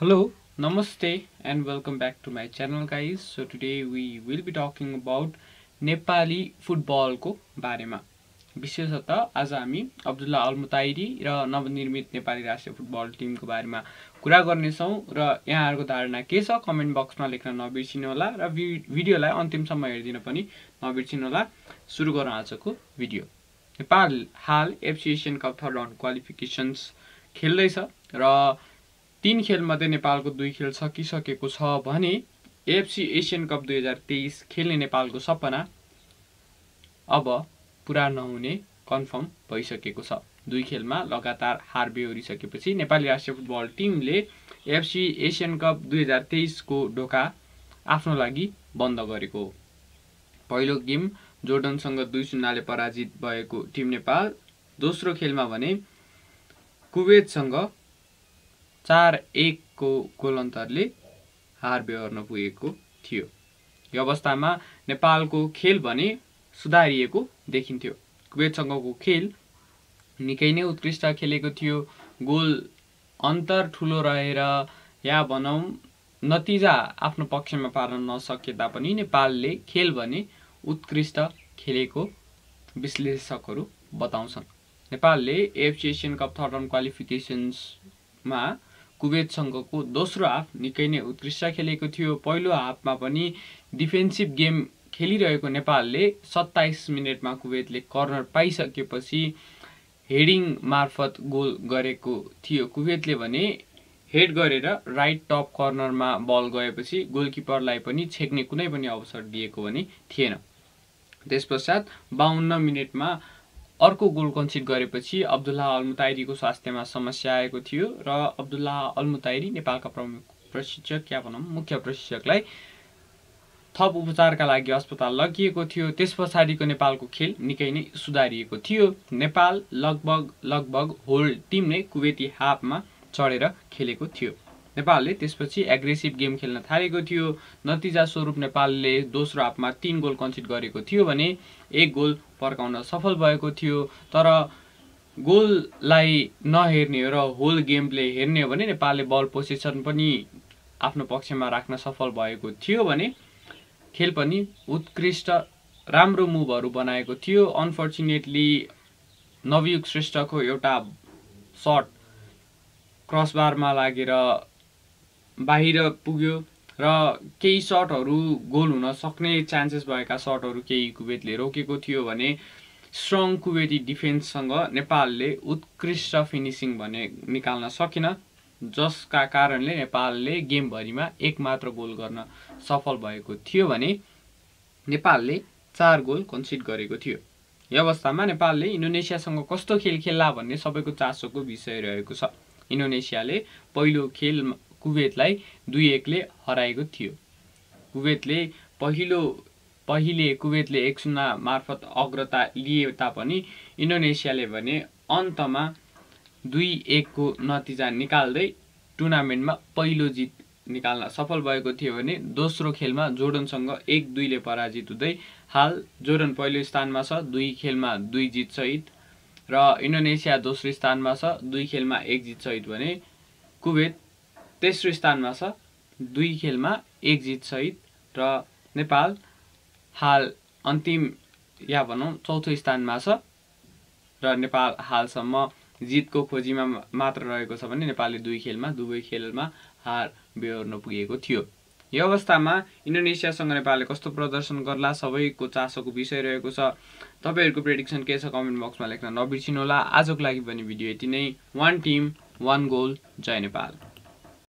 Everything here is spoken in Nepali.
Hello, Namaste, and welcome back to my channel, guys. So today we will be talking about Nepali फुटबलको बारेमा विशेषतः आज हामी अब्दुल्ला अलमुताइरी र नवनिर्मित नेपाली राष्ट्रिय फुटबल टिमको बारेमा कुरा गर्नेछौँ र यहाँहरूको धारणा के छ कमेन्ट बक्समा लेख्न नबिर्सिनुहोला र भि भिडियोलाई अन्तिमसम्म हेरिदिन पनि नबिर्सिनुहोला सुरु गरौँ आजको भिडियो नेपाल हाल AFC Asian cup third round qualifications खेल्दैछ र तिन खेलमध्ये नेपालको दुई खेल सकिसकेको छ भने एफसी एसियन कप दुई हजार तेइस खेल्ने नेपालको सपना अब पुरा नहुने कन्फर्म भइसकेको छ। दुई खेलमा लगातार हार बेहोरिसकेपछि नेपाली राष्ट्रिय फुटबल टिमले एफसी एसियन कप दुई हजार तेइसको ढोका आफ्नो लागि बन्द गरेको हो। पहिलो गेम जोर्डनसँग दुई शून्यले पराजित भएको टिम नेपाल दोस्रो खेलमा भने कुवेतसँग चार एकको गोल अन्तरले हार बेहोर्न पुगेको थियो। यो अवस्थामा नेपालको खेल भने सुधारिएको देखिन्थ्यो। कुवेतसँगको खेल निकै नै उत्कृष्ट खेलेको थियो। गोल अन्तर ठुलो रहेर या भनौँ नतिजा आफ्नो पक्षमा पार्न नसके तापनि नेपालले खेल भने उत्कृष्ट खेलेको विश्लेषकहरू बताउँछन्। नेपालले AFC Asian cup third round क्वालिफिकेसन्समा कुवेतसँगको दोस्रो हाफ निकै नै उत्कृष्ट खेलेको थियो। पहिलो हाफमा पनि डिफेन्सिभ गेम खेलिरहेको नेपालले सत्ताइस मिनटमा कुवेतले कर्नर पाइसकेपछि हेडिङ मार्फत गोल गरेको थियो। कुवेतले भने हेड गरेर राइट टप कर्नरमा बल गएपछि गोलकिपरलाई पनि छेक्ने कुनै पनि अवसर दिएको भने थिएन। त्यस पश्चात बाहन्न मिनटमा अर्को गोल कन्सिड गरेपछि अब्दुल्ला अलमुताइरीको स्वास्थ्यमा समस्या आएको थियो र अब्दुल्ला अलमुताइरी नेपालका प्रमुख प्रशिक्षक या भनौँ मुख्य प्रशिक्षकलाई थप उपचारका लागि अस्पताल लगिएको थियो। त्यस पछाडिको नेपालको खेल निकै नै सुधारिएको थियो। नेपाल लगभग लगभग होल टिम नै कुवेती हाफमा चढेर खेलेको थियो। नेपालले त्यसपछि एग्रेसिभ गेम खेल्न थालेको थियो। नतिजा स्वरूप नेपालले दोस्रो हाफमा तिन गोल कन्सिड गरेको थियो भने एक गोल पर्काउन सफल भएको थियो। तर गोललाई नहेर्ने र होल गेम प्ले हेर्ने हो भने नेपालले बल पोजिसन पनि आफ्नो पक्षमा राख्न सफल भएको थियो भने खेल पनि उत्कृष्ट राम्रो मुभहरू बनाएको थियो। अनफर्चुनेटली नवयुग श्रेष्ठको एउटा सर्ट क्रसबारमा लागेर बाहिर पुग्यो र केही सर्टहरू गोल हुन सक्ने चान्सेस भएका सर्टहरू केही कुवेतले रोकेको थियो भने स्ट्रङ कुवेती डिफेन्ससँग नेपालले उत्कृष्ट फिनिसिङ भने निकाल्न सकेन जसका कारणले नेपालले गेमभरिमा एक मात्र गोल गर्न सफल भएको थियो भने नेपालले चार गोल कन्सिड गरेको थियो। यो अवस्थामा नेपालले इन्डोनेसियासँग कस्तो खेल खेल्ला भन्ने सबैको चासोको विषय रहेको छ। इन्डोनेसियाले पहिलो खेल कुवेतलाई दुई एकले हराएको थियो। कुवेतले पहिलो पहिले कुवेतले एक शून्य मार्फत अग्रता लिए तापनि इन्डोनेसियाले भने अन्तमा दुई एकको नतिजा निकाल्दै टुर्नामेन्टमा पहिलो जित निकाल्न सफल भएको थियो भने दोस्रो खेलमा जोर्डनसँग एक दुईले पराजित हुँदै हाल जोर्डन पहिलो स्थानमा छ दुई खेलमा दुई जितसहित र इन्डोनेसिया दोस्रो स्थानमा छ दुई खेलमा एक जितसहित भने कुवेत तेस्रो स्थानमा छ। दुई खेलमा एक जितसहित र नेपाल हाल अन्तिम या भनौँ चौथो स्थानमा छ र नेपाल हालसम्म जितको खोजीमा मात्र रहेको छ भने नेपालले दुई खेलमा दुवै खेलमा हार बेहोर्न पुगेको थियो। यो अवस्थामा इन्डोनेसियासँग नेपालले कस्तो प्रदर्शन गर्ला सबैको चासोको विषय रहेको छ। तपाईँहरूको प्रेडिक्सन के छ कमेन्ट बक्समा लेख्न नबिर्सिनुहोला। आजको लागि पनि भिडियो यति नै। वान टिम वान गोल जय नेपाल